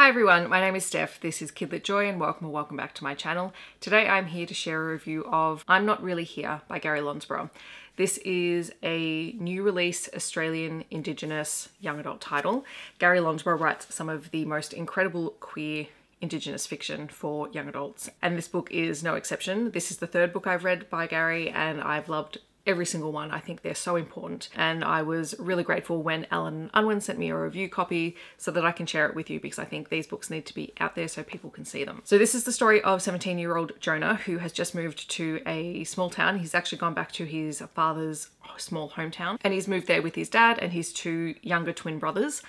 Hi everyone, my name is Steph, this is Kidlit Joy and welcome or welcome back to my channel. Today I'm here to share a review of I'm Not Really Here by Gary Lonesborough. This is a new release Australian Indigenous young adult title. Gary Lonesborough writes some of the most incredible queer Indigenous fiction for young adults and this book is no exception. This is the third book I've read by Gary and I've loved every single one. I think they're so important. And I was really grateful when Allen and Unwin sent me a review copy so that I can share it with you because I think these books need to be out there so people can see them. So this is the story of 17 year old Jonah who has just moved to a small town. He's actually gone back to his father's small hometown and he's moved there with his dad and his two younger twin brothers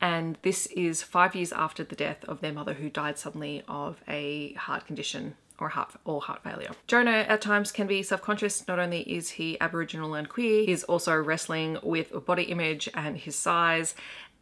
and this is five years after the death of their mother who died suddenly of a heart condition or heart or heart failure. Jonah at times can be self-conscious. Not only is he Aboriginal and queer, he's also wrestling with a body image and his size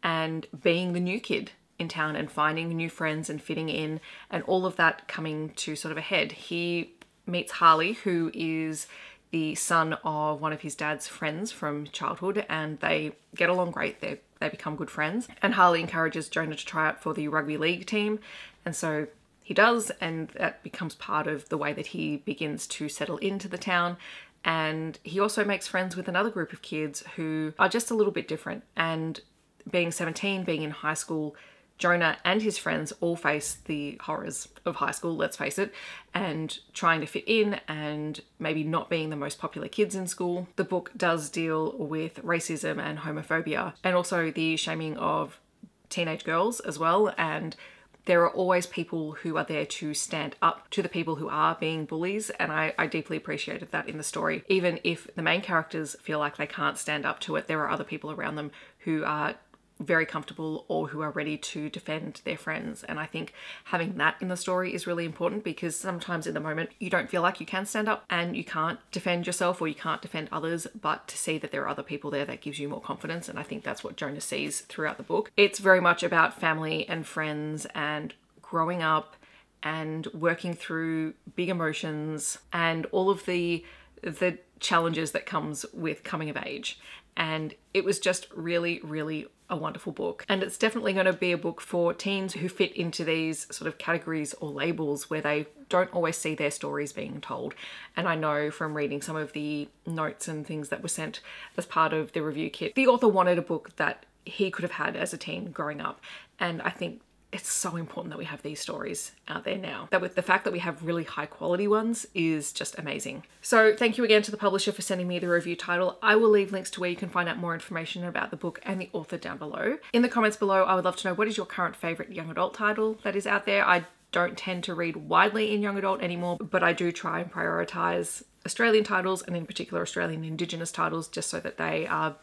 and being the new kid in town and finding new friends and fitting in and all of that coming to sort of a head. He meets Harley who is the son of one of his dad's friends from childhood and they get along great. They they become good friends and Harley encourages Jonah to try out for the rugby league team and so he does and that becomes part of the way that he begins to settle into the town and he also makes friends with another group of kids who are just a little bit different and being 17 being in high school Jonah and his friends all face the horrors of high school, let's face it, and trying to fit in and maybe not being the most popular kids in school. The book does deal with racism and homophobia and also the shaming of teenage girls as well and there are always people who are there to stand up to the people who are being bullies and I, I, deeply appreciated that in the story. Even if the main characters feel like they can't stand up to it, there are other people around them who are very comfortable or who are ready to defend their friends. And I think having that in the story is really important because sometimes in the moment you don't feel like you can stand up and you can't defend yourself or you can't defend others, but to see that there are other people there that gives you more confidence. And I think that's what Jonah sees throughout the book. It's very much about family and friends and growing up and working through big emotions and all of the the challenges that comes with coming of age and it was just really, really a wonderful book. And it's definitely going to be a book for teens who fit into these sort of categories or labels where they don't always see their stories being told. And I know from reading some of the notes and things that were sent as part of the review kit, the author wanted a book that he could have had as a teen growing up. And I think it's so important that we have these stories out there now. That with the fact that we have really high quality ones is just amazing. So thank you again to the publisher for sending me the review title. I will leave links to where you can find out more information about the book and the author down below. In the comments below, I would love to know what is your current favorite young adult title that is out there. I don't tend to read widely in young adult anymore, but I do try and prioritize Australian titles and in particular Australian Indigenous titles just so that they are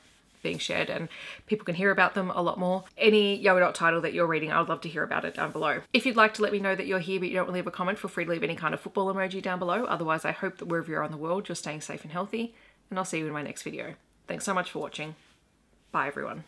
being shared and people can hear about them a lot more. Any young adult title that you're reading, I would love to hear about it down below. If you'd like to let me know that you're here but you don't leave a comment, feel free to leave any kind of football emoji down below. Otherwise, I hope that wherever you're on the world, you're staying safe and healthy and I'll see you in my next video. Thanks so much for watching. Bye everyone.